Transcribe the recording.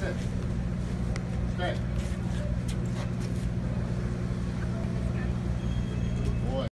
That's it.